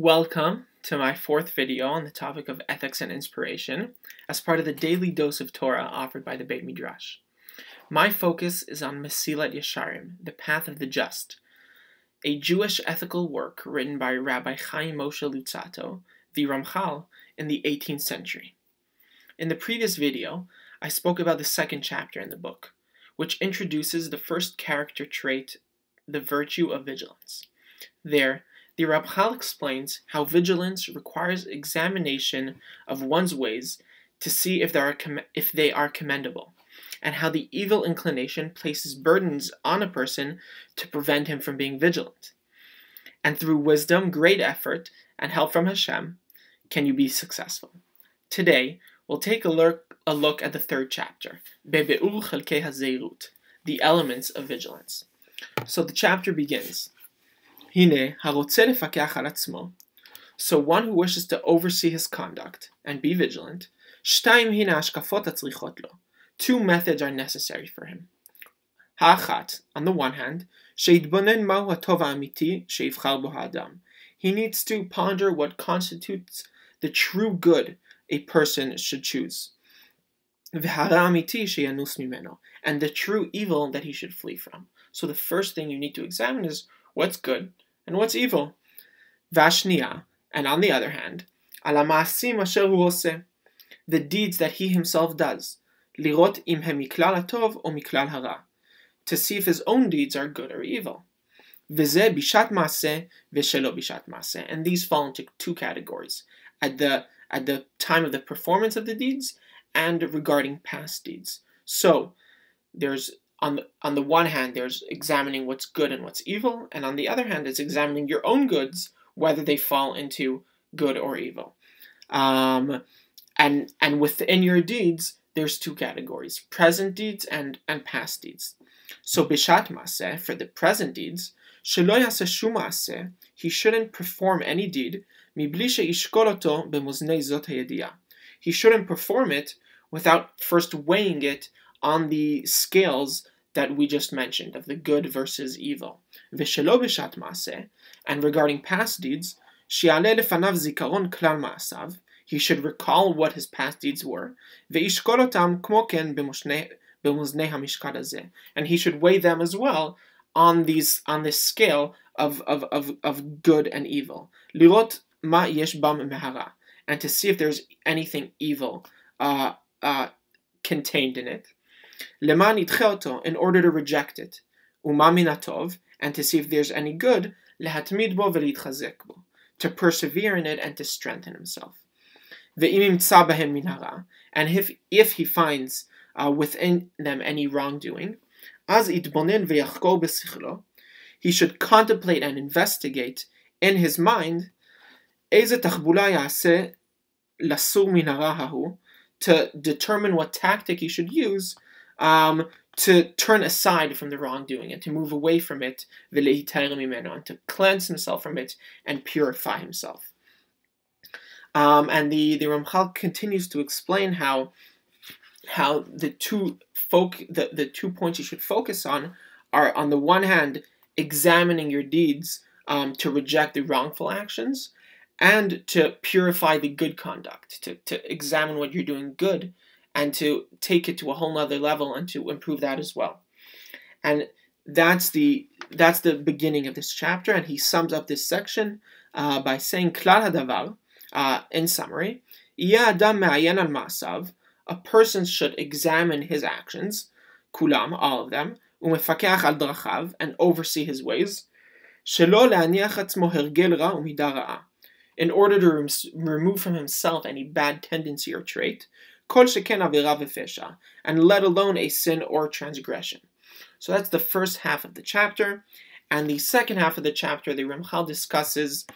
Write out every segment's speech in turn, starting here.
Welcome to my fourth video on the topic of ethics and inspiration as part of the daily dose of Torah offered by the Beit Midrash. My focus is on Mesillat Yesharim, the Path of the Just, a Jewish ethical work written by Rabbi Chaim Moshe Luzzatto, the Ramchal, in the 18th century. In the previous video, I spoke about the second chapter in the book, which introduces the first character trait, the virtue of vigilance. There, the Ramchal explains how vigilance requires examination of one's ways to see if they are, if they are commendable, and how the evil inclination places burdens on a person to prevent him from being vigilant. And through wisdom, great effort, and help from Hashem, can you be successful. Today, we'll take a look, a look at the third chapter, Bebe'ul Chelkei HaZeirut, the elements of vigilance. So the chapter begins. Hine harotze lefakach al atzmo. So one who wishes to oversee his conduct and be vigilant. Shtaim hine hashkafot atzrichot lo. Two methods are necessary for him. Ha'achat, on the one hand, sheitbonen mahu hatov amiti sheivchal bo ha'adam. He needs to ponder what constitutes the true good a person should choose. And the true evil that he should flee from. So the first thing you need to examine is what's good and what's evil. Vashnia, and on the other hand, alamasim asher the deeds that he himself does, lirot im he miklal hatov or miklal hara, to see if his own deeds are good or evil. Vize bishat maaseh v'shelo bishat maaseh, and these fall into two categories: at the at the time of the performance of the deeds and regarding past deeds. So there's on the, on the one hand, there's examining what's good and what's evil, and on the other hand, it's examining your own goods, whether they fall into good or evil. Um, and and within your deeds, there's two categories: present deeds and and past deeds. So bishat maseh for the present deeds, shelo shum maseh, he shouldn't perform any deed mibli sheishkol b'muznei zot He shouldn't perform it without first weighing it on the scales that we just mentioned of the good versus evil. And regarding past deeds, he should recall what his past deeds were, and he should weigh them as well on these on this scale of, of, of, of good and evil. Lirot ma mehara, and to see if there's anything evil uh, uh, contained in it. Leman itcheoto, in order to reject it. Umaminatov, and to see if there's any good, lehatmid bo velitchazik to persevere in it and to strengthen himself. Ve'imim tzabahem minara, and if, if he finds uh, within them any wrongdoing, az itbonin ve'yachko b'sichlo, he should contemplate and investigate in his mind, eze tachbula yaseh lasur minara hahu, to determine what tactic he should use um, to turn aside from the wrongdoing and to move away from it, and to cleanse himself from it and purify himself. Um, and the, the Ramchal continues to explain how how the two folk the, the two points you should focus on are on the one hand examining your deeds um, to reject the wrongful actions and to purify the good conduct to, to examine what you're doing good and to take it to a whole nother level and to improve that as well. And that's the that's the beginning of this chapter, and he sums up this section uh, by saying klal hadavar. Uh, in summary, masav. A person should examine his actions, kulam, all of them, al drachav, and oversee his ways. In order to rem- remove from himself any bad tendency or trait, kol sheken avera and let alone a sin or transgression. So that's the first half of the chapter. And the second half of the chapter, the Ramchal discusses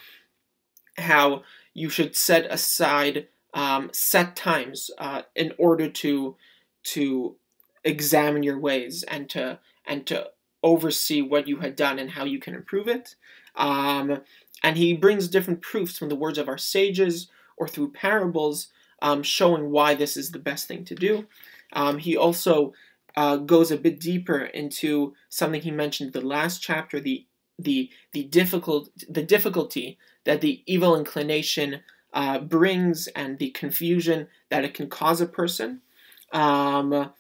how you should set aside um, set times uh, in order to to examine your ways and to and to oversee what you had done and how you can improve it. Um, and he brings different proofs from the words of our sages or through parables um, showing why this is the best thing to do. Um, he also uh, goes a bit deeper into something he mentioned the last chapter, the the the difficult the difficulty that the evil inclination uh, brings and the confusion that it can cause a person. Um,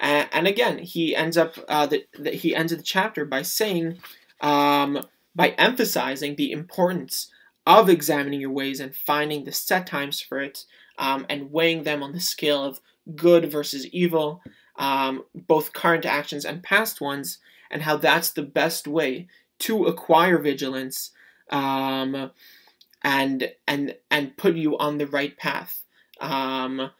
and, and, again, he ends up uh, he ends the chapter by saying, um, by emphasizing the importance of examining your ways and finding the set times for it, um, and weighing them on the scale of good versus evil, um, both current actions and past ones, and how that's the best way to acquire vigilance um, and and and put you on the right path um,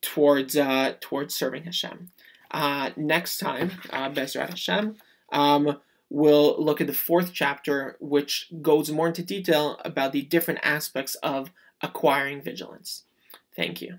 towards uh, towards serving Hashem. Uh, next time, uh, Bezrat Hashem, um, we'll look at the fourth chapter, which goes more into detail about the different aspects of acquiring vigilance. Thank you.